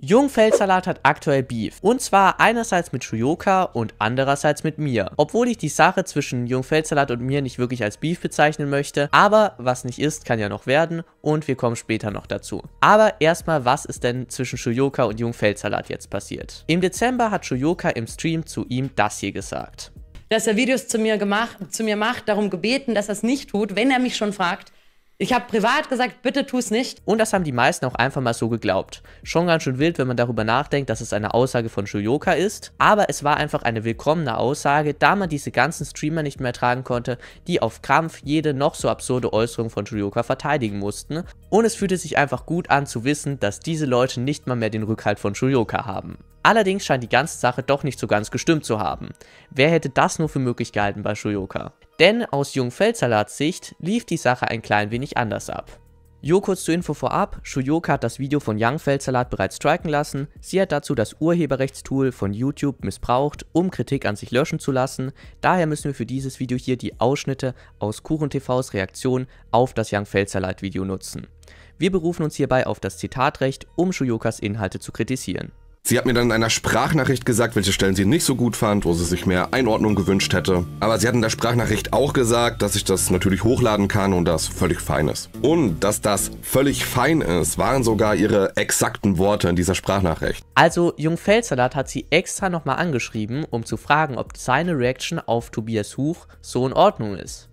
Jungfeldsalat hat aktuell Beef. Und zwar einerseits mit Shuyoka und andererseits mit mir. Obwohl ich die Sache zwischen Jungfeldsalat und mir nicht wirklich als Beef bezeichnen möchte. Aber was nicht ist, kann ja noch werden. Und wir kommen später noch dazu. Aber erstmal, was ist denn zwischen Shuyoka und Jungfeldsalat jetzt passiert? Im Dezember hat Shuyoka im Stream zu ihm das hier gesagt. Dass er Videos zu mir, gemacht, zu mir macht, darum gebeten, dass er es nicht tut, wenn er mich schon fragt. Ich habe privat gesagt, bitte tu es nicht. Und das haben die meisten auch einfach mal so geglaubt. Schon ganz schön wild, wenn man darüber nachdenkt, dass es eine Aussage von Shuyoka ist. Aber es war einfach eine willkommene Aussage, da man diese ganzen Streamer nicht mehr tragen konnte, die auf Krampf jede noch so absurde Äußerung von Shuyoka verteidigen mussten. Und es fühlte sich einfach gut an zu wissen, dass diese Leute nicht mal mehr den Rückhalt von Shuyoka haben. Allerdings scheint die ganze Sache doch nicht so ganz gestimmt zu haben. Wer hätte das nur für möglich gehalten bei Shuyoka? Denn aus Jungfeldsalats Sicht lief die Sache ein klein wenig anders ab. Jo kurz zur Info vorab, Shuyoka hat das Video von Young Feldsalat bereits striken lassen, sie hat dazu das Urheberrechtstool von YouTube missbraucht, um Kritik an sich löschen zu lassen, daher müssen wir für dieses Video hier die Ausschnitte aus KuchenTVs Reaktion auf das Young Feldsalat Video nutzen. Wir berufen uns hierbei auf das Zitatrecht, um Shuyokas Inhalte zu kritisieren. Sie hat mir dann in einer Sprachnachricht gesagt, welche Stellen sie nicht so gut fand, wo sie sich mehr Einordnung gewünscht hätte. Aber sie hat in der Sprachnachricht auch gesagt, dass ich das natürlich hochladen kann und das völlig fein ist. Und dass das völlig fein ist, waren sogar ihre exakten Worte in dieser Sprachnachricht. Also Jungfeldsalat hat sie extra nochmal angeschrieben, um zu fragen, ob seine Reaction auf Tobias Huch so in Ordnung ist.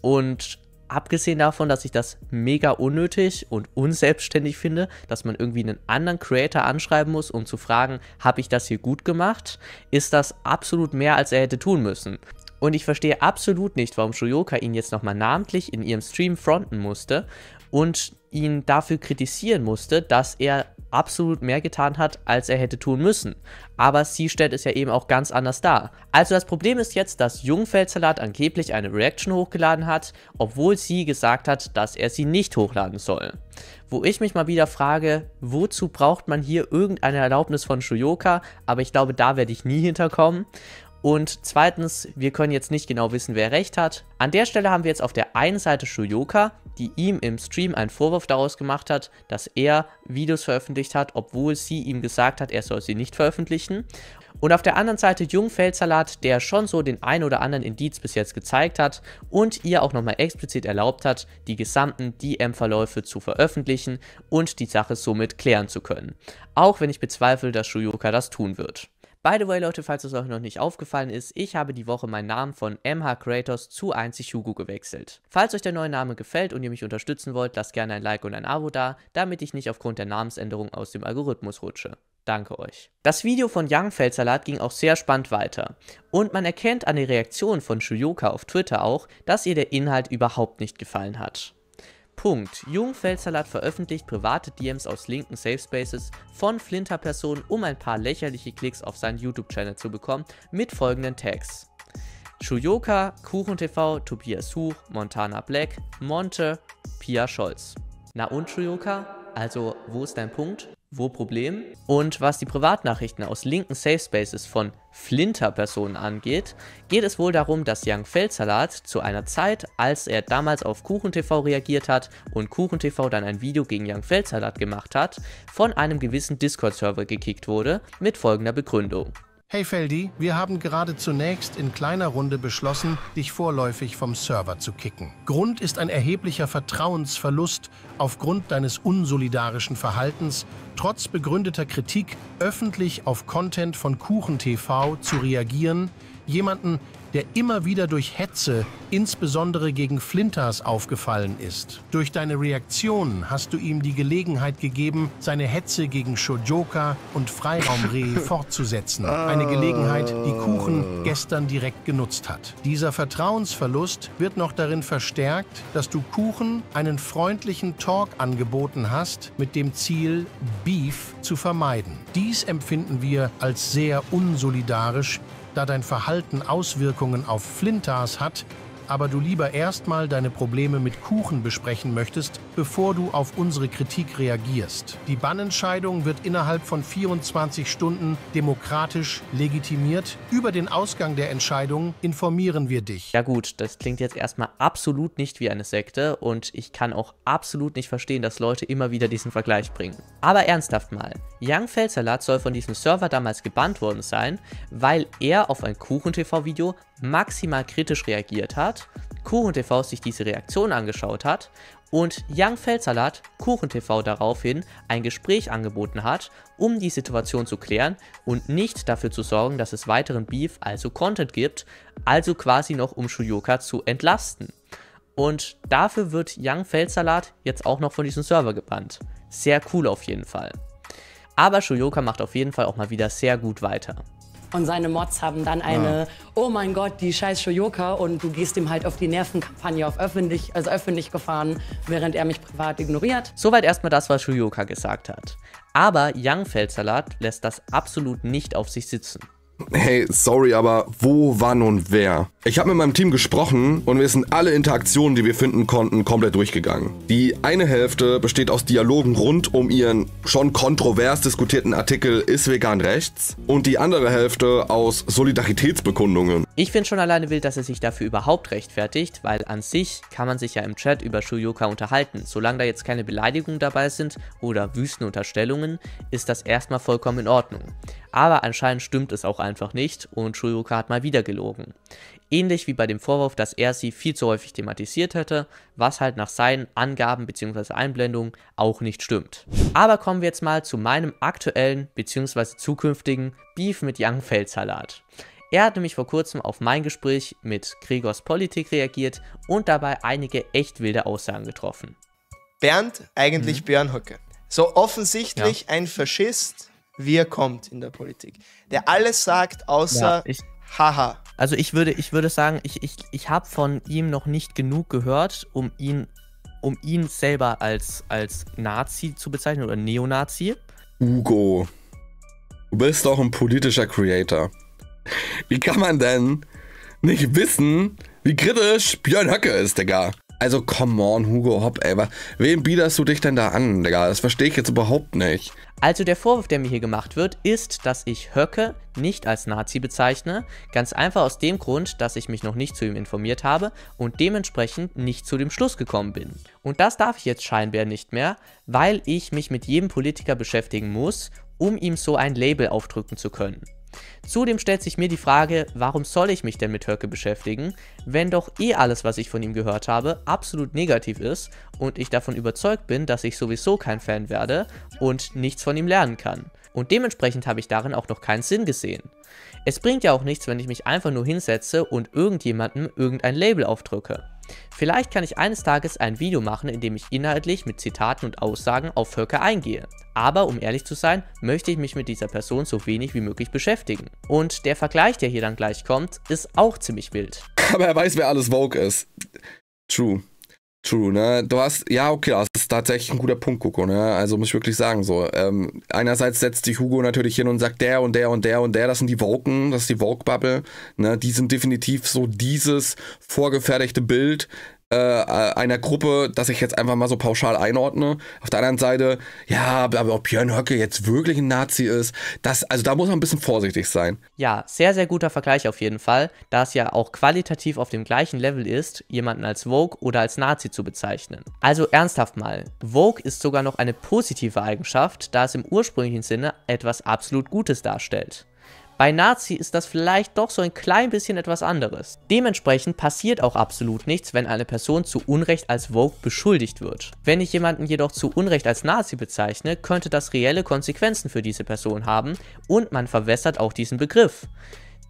Und abgesehen davon, dass ich das mega unnötig und unselbstständig finde, dass man irgendwie einen anderen Creator anschreiben muss, um zu fragen, habe ich das hier gut gemacht, ist das absolut mehr, als er hätte tun müssen. Und ich verstehe absolut nicht, warum Shuyoka ihn jetzt nochmal namentlich in ihrem Stream fronten musste und ihn dafür kritisieren musste, dass er absolut mehr getan hat, als er hätte tun müssen. Aber sie stellt es ja eben auch ganz anders dar. Also das Problem ist jetzt, dass Jungfeldsalat angeblich eine Reaction hochgeladen hat, obwohl sie gesagt hat, dass er sie nicht hochladen soll. Wo ich mich mal wieder frage, wozu braucht man hier irgendeine Erlaubnis von Shuyoka, aber ich glaube, da werde ich nie hinterkommen. Und zweitens, wir können jetzt nicht genau wissen, wer recht hat. An der Stelle haben wir jetzt auf der einen Seite Shuyoka, die ihm im Stream einen Vorwurf daraus gemacht hat, dass er Videos veröffentlicht hat, obwohl sie ihm gesagt hat, er soll sie nicht veröffentlichen. Und auf der anderen Seite Jungfeldsalat, der schon so den ein oder anderen Indiz bis jetzt gezeigt hat und ihr auch nochmal explizit erlaubt hat, die gesamten DM-Verläufe zu veröffentlichen und die Sache somit klären zu können. Auch wenn ich bezweifle, dass Shuyoka das tun wird. By the way, Leute, falls es euch noch nicht aufgefallen ist, ich habe die Woche meinen Namen von MH Creators zu Einzig Hugo gewechselt. Falls euch der neue Name gefällt und ihr mich unterstützen wollt, lasst gerne ein Like und ein Abo da, damit ich nicht aufgrund der Namensänderung aus dem Algorithmus rutsche. Danke euch. Das Video von Young Feldsalat ging auch sehr spannend weiter. Und man erkennt an der Reaktion von Shuyoka auf Twitter auch, dass ihr der Inhalt überhaupt nicht gefallen hat. Punkt. Jungfeldsalat veröffentlicht private DMs aus linken Safe Spaces von Flinter-Personen, um ein paar lächerliche Klicks auf seinen YouTube-Channel zu bekommen, mit folgenden Tags. Shuyoka, KuchenTV, Tobias Huch, Montana Black, Monte, Pia Scholz. Na und Shuyoka? Also, wo ist dein Punkt? Wo Problem? Und was die Privatnachrichten aus linken Safe Spaces von Flinter-Personen angeht, geht es wohl darum, dass Young Feldsalat zu einer Zeit, als er damals auf KuchenTV reagiert hat und KuchenTV dann ein Video gegen Young Feldsalat gemacht hat, von einem gewissen Discord-Server gekickt wurde, mit folgender Begründung. Hey Feldi, wir haben gerade zunächst in kleiner Runde beschlossen, dich vorläufig vom Server zu kicken. Grund ist ein erheblicher Vertrauensverlust aufgrund deines unsolidarischen Verhaltens, trotz begründeter Kritik öffentlich auf Content von KuchenTV zu reagieren, jemanden, der immer wieder durch Hetze, insbesondere gegen Flinters, aufgefallen ist. Durch deine Reaktion hast du ihm die Gelegenheit gegeben, seine Hetze gegen Shojoka und Freiraumreh fortzusetzen. Eine Gelegenheit, die Kuchen gestern direkt genutzt hat. Dieser Vertrauensverlust wird noch darin verstärkt, dass du Kuchen einen freundlichen Talk angeboten hast, mit dem Ziel, Beef zu vermeiden. Dies empfinden wir als sehr unsolidarisch da dein Verhalten Auswirkungen auf Flintas hat, aber du lieber erstmal deine Probleme mit Kuchen besprechen möchtest, bevor du auf unsere Kritik reagierst. Die Bannentscheidung wird innerhalb von 24 Stunden demokratisch legitimiert. Über den Ausgang der Entscheidung informieren wir dich. Ja gut, das klingt jetzt erstmal absolut nicht wie eine Sekte und ich kann auch absolut nicht verstehen, dass Leute immer wieder diesen Vergleich bringen. Aber ernsthaft mal, Young Feldsalat soll von diesem Server damals gebannt worden sein, weil er auf ein Kuchen-TV-Video maximal kritisch reagiert hat, KuchenTV sich diese Reaktion angeschaut hat und Young Feldsalat KuchenTV daraufhin ein Gespräch angeboten hat, um die Situation zu klären und nicht dafür zu sorgen, dass es weiteren Beef, also Content gibt, also quasi noch um Shuyoka zu entlasten. Und dafür wird Young Feldsalat jetzt auch noch von diesem Server gebannt. Sehr cool auf jeden Fall. Aber Shuyoka macht auf jeden Fall auch mal wieder sehr gut weiter. Und seine Mods haben dann eine, ja. oh mein Gott, die scheiß Shoyoka und du gehst ihm halt auf die Nervenkampagne auf öffentlich, also öffentlich gefahren, während er mich privat ignoriert. Soweit erstmal das, was Shoyoka gesagt hat. Aber Young Feldsalat lässt das absolut nicht auf sich sitzen. Hey, sorry, aber wo, wann und wer? Ich habe mit meinem Team gesprochen und wir sind alle Interaktionen, die wir finden konnten, komplett durchgegangen. Die eine Hälfte besteht aus Dialogen rund um ihren schon kontrovers diskutierten Artikel Ist vegan rechts und die andere Hälfte aus Solidaritätsbekundungen. Ich finde schon alleine wild, dass er sich dafür überhaupt rechtfertigt, weil an sich kann man sich ja im Chat über Shuyoka unterhalten. Solange da jetzt keine Beleidigungen dabei sind oder Wüstenunterstellungen, ist das erstmal vollkommen in Ordnung. Aber anscheinend stimmt es auch einfach nicht und Shuyoka hat mal wieder gelogen. Ähnlich wie bei dem Vorwurf, dass er sie viel zu häufig thematisiert hätte, was halt nach seinen Angaben bzw. Einblendungen auch nicht stimmt. Aber kommen wir jetzt mal zu meinem aktuellen bzw. zukünftigen Beef mit Young Feldsalat. Er hat nämlich vor kurzem auf mein Gespräch mit Gregors Politik reagiert und dabei einige echt wilde Aussagen getroffen. Bernd, eigentlich mhm. Björn Höcke. So offensichtlich ja. ein Faschist, wie er kommt in der Politik. Der alles sagt, außer ja, ich, Haha. Also ich würde, ich würde sagen, ich, ich, ich habe von ihm noch nicht genug gehört, um ihn, um ihn selber als, als Nazi zu bezeichnen oder Neonazi. Hugo, du bist doch ein politischer Creator. Wie kann man denn nicht wissen, wie kritisch Björn Höcke ist, Digga? Also, come on, Hugo Hopp, ey. Wem biederst du dich denn da an, Digga? Das verstehe ich jetzt überhaupt nicht. Also, der Vorwurf, der mir hier gemacht wird, ist, dass ich Höcke nicht als Nazi bezeichne. Ganz einfach aus dem Grund, dass ich mich noch nicht zu ihm informiert habe und dementsprechend nicht zu dem Schluss gekommen bin. Und das darf ich jetzt scheinbar nicht mehr, weil ich mich mit jedem Politiker beschäftigen muss, um ihm so ein Label aufdrücken zu können. Zudem stellt sich mir die Frage, warum soll ich mich denn mit Höcke beschäftigen, wenn doch eh alles, was ich von ihm gehört habe, absolut negativ ist und ich davon überzeugt bin, dass ich sowieso kein Fan werde und nichts von ihm lernen kann. Und dementsprechend habe ich darin auch noch keinen Sinn gesehen. Es bringt ja auch nichts, wenn ich mich einfach nur hinsetze und irgendjemandem irgendein Label aufdrücke. Vielleicht kann ich eines Tages ein Video machen, in dem ich inhaltlich mit Zitaten und Aussagen auf Völker eingehe. Aber um ehrlich zu sein, möchte ich mich mit dieser Person so wenig wie möglich beschäftigen. Und der Vergleich, der hier dann gleich kommt, ist auch ziemlich wild. Aber er weiß, wer alles Vogue ist. True. True, ne? Du hast, ja, okay, das ist tatsächlich ein guter Punkt, Coco, ne? Also muss ich wirklich sagen, so. Ähm, einerseits setzt sich Hugo natürlich hin und sagt, der und der und der und der, das sind die Woken, das ist die Vogue-Bubble, ne? Die sind definitiv so dieses vorgefertigte Bild, äh, einer Gruppe, das ich jetzt einfach mal so pauschal einordne. Auf der anderen Seite, ja, aber ob Björn Höcke jetzt wirklich ein Nazi ist, das, also da muss man ein bisschen vorsichtig sein. Ja, sehr, sehr guter Vergleich auf jeden Fall, da es ja auch qualitativ auf dem gleichen Level ist, jemanden als Vogue oder als Nazi zu bezeichnen. Also ernsthaft mal, Vogue ist sogar noch eine positive Eigenschaft, da es im ursprünglichen Sinne etwas absolut Gutes darstellt. Bei Nazi ist das vielleicht doch so ein klein bisschen etwas anderes. Dementsprechend passiert auch absolut nichts, wenn eine Person zu Unrecht als Vogue beschuldigt wird. Wenn ich jemanden jedoch zu Unrecht als Nazi bezeichne, könnte das reelle Konsequenzen für diese Person haben und man verwässert auch diesen Begriff.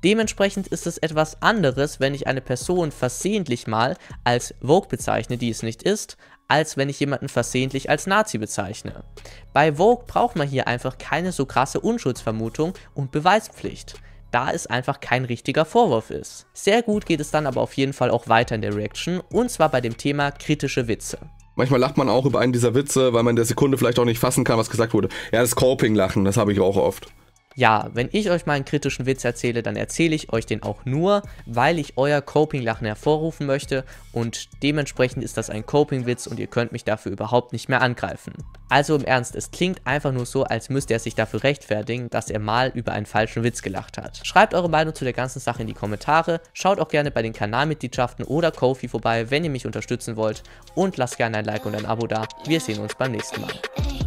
Dementsprechend ist es etwas anderes, wenn ich eine Person versehentlich mal als Vogue bezeichne, die es nicht ist, als wenn ich jemanden versehentlich als Nazi bezeichne. Bei Vogue braucht man hier einfach keine so krasse Unschuldsvermutung und Beweispflicht, da es einfach kein richtiger Vorwurf ist. Sehr gut geht es dann aber auf jeden Fall auch weiter in der Reaction und zwar bei dem Thema kritische Witze. Manchmal lacht man auch über einen dieser Witze, weil man in der Sekunde vielleicht auch nicht fassen kann, was gesagt wurde. Ja, das Coping-Lachen, das habe ich auch oft. Ja, wenn ich euch mal einen kritischen Witz erzähle, dann erzähle ich euch den auch nur, weil ich euer Coping-Lachen hervorrufen möchte und dementsprechend ist das ein Coping-Witz und ihr könnt mich dafür überhaupt nicht mehr angreifen. Also im Ernst, es klingt einfach nur so, als müsste er sich dafür rechtfertigen, dass er mal über einen falschen Witz gelacht hat. Schreibt eure Meinung zu der ganzen Sache in die Kommentare, schaut auch gerne bei den Kanalmitgliedschaften oder Kofi vorbei, wenn ihr mich unterstützen wollt und lasst gerne ein Like und ein Abo da. Wir sehen uns beim nächsten Mal.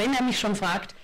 Wenn er mich schon fragt,